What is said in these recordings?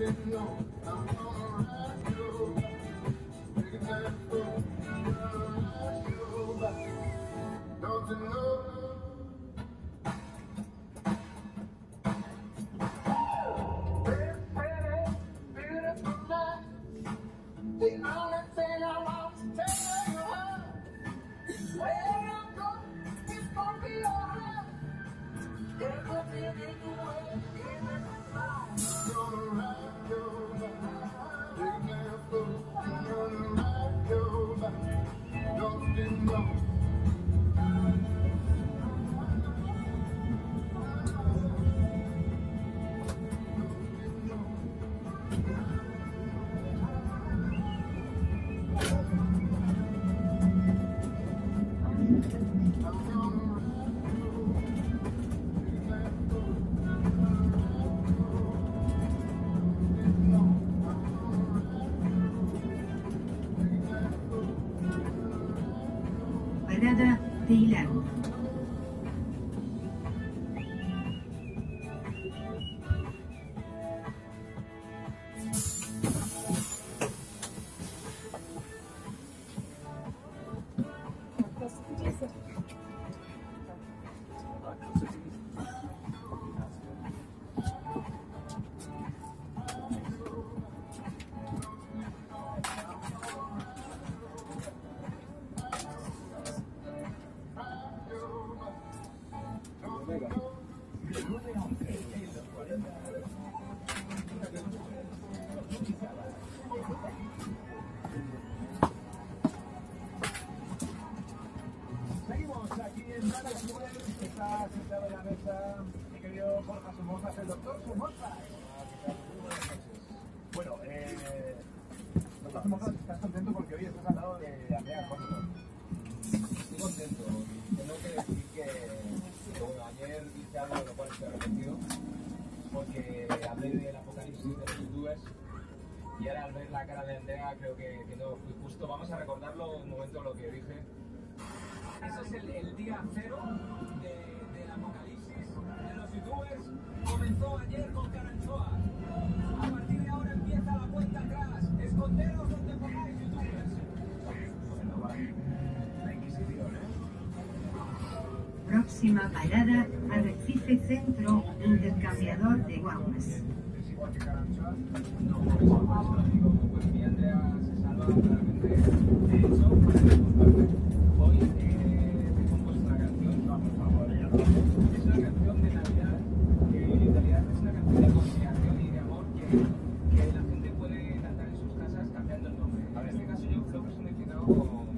Thank Don't you know? Pretty, beautiful night. The only thing I want to tell you is where I gonna be alright. Everything in the world. Parada Ceilán. Seguimos aquí en Nada Clubes, está sentado en la mesa mi querido Borja Somoza, el doctor Somoza. Bueno, eh, doctor Somoza, estás contento porque hoy estás al lado de Andrea Costa. Estoy contento y tengo que decir que, que, bueno, ayer hice algo de lo cual estoy arrepentido porque hablé del apocalipsis de los youtubers y ahora al ver la cara de Andrea creo que, que no fui justo. Vamos a recordarlo un momento lo que dije. Ese es el, el día cero de- del apocalipsis de los youtubers. Comenzó ayer con Caranchoa. Canción de conciliación y de amor que, que la gente puede cantar en sus casas cambiando el nombre. En este caso yo personificado con, con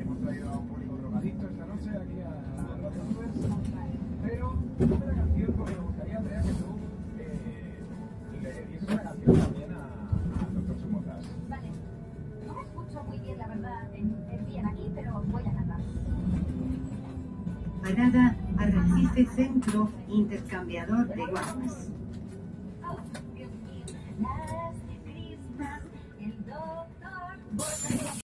hemos traído a un público drogadicto esta noche aquí a, los Nubes. Pero la canción porque me gustaría, Andrea, que tú le dieses una canción también a, Doctor Somozas. Vale. No me escucho muy bien, la verdad. Es bien aquí, pero voy a cantar. Parada Arrecife Centro Intercambiador de Guaguas.